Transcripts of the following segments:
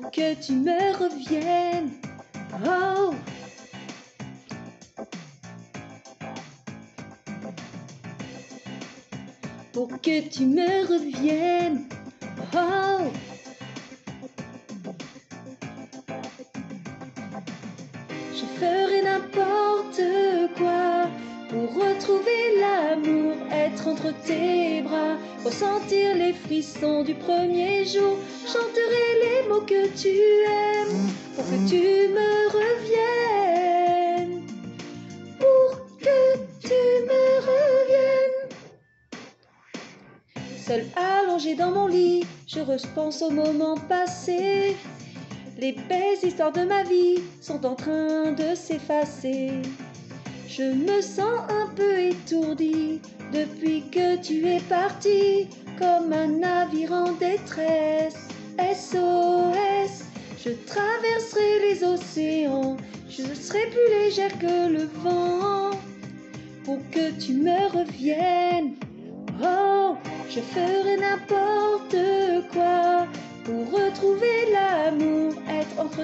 pour que tu me reviennes. Oh. Pour que tu me reviennes. Oh. Je ferai n'importe quoi pour retrouver être tes bras, ressentir les frissons du premier jour, chanterai les mots que tu aimes pour que tu me reviennes, pour que tu me reviennes. Seul allongé dans mon lit, je repense au moment passé. Les belles histoires de ma vie sont en train de s'effacer. Je me sens un peu étourdi depuis que tu es parti, comme un navire en détresse. SOS, je traverserai les océans, je serai plus légère que le vent pour que tu me reviennes. Oh, je ferai n'importe quoi pour retrouver l'amour, être bras,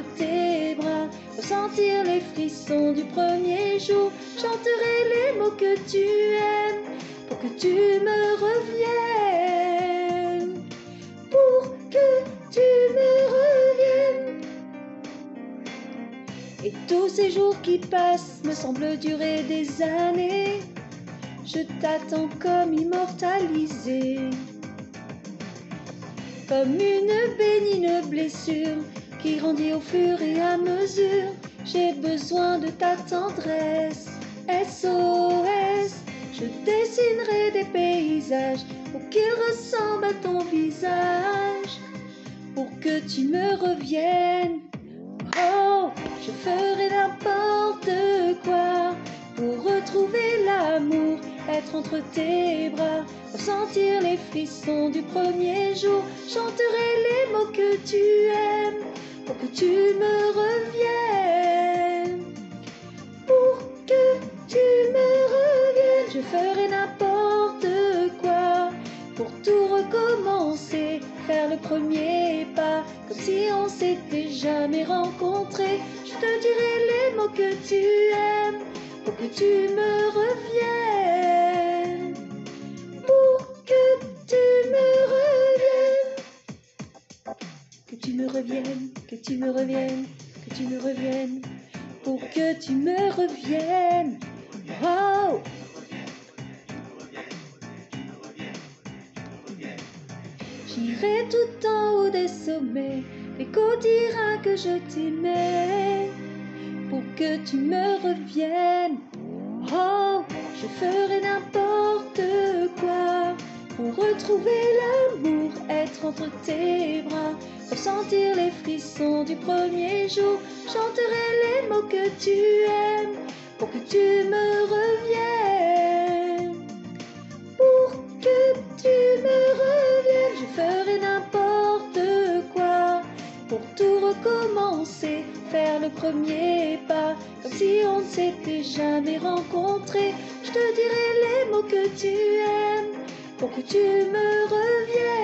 ressentir les frissons du premier jour, chanterai les mots que tu aimes pour que tu me reviennes, pour que tu me reviennes. Et tous ces jours qui passent me semblent durer des années, je t'attends comme immortalisé comme une bénigne blessure qui grandit au fur et à mesure. J'ai besoin de ta tendresse, SOS. Je dessinerai des paysages pour qu'ils ressemblent à ton visage, pour que tu me reviennes. Oh, je ferai n'importe quoi pour retrouver l'amour, être entre tes bras, ressentir les frissons du premier jour, chanterai les mots que tu aimes pour que tu me reviennes, faire le premier pas, comme si on s'était jamais rencontrés, je te dirai les mots que tu aimes pour que tu me reviennes, pour que tu me reviennes, que tu me reviennes, que tu me reviennes, que tu me reviennes, pour que tu me reviennes. Oh. J'irai tout en haut des sommets, l'écho dira que je t'aimais pour que tu me reviennes. Oh, je ferai n'importe quoi pour retrouver l'amour, être entre tes bras, ressentir les frissons du premier jour, chanterai les mots que tu aimes pour que tu me reviennes. Premier pas, comme si on ne s'était jamais rencontrés. Je te dirai les mots que tu aimes pour que tu me reviennes.